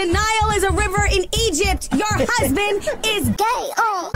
The Nile is a river in Egypt. Your husband is gay. Oh,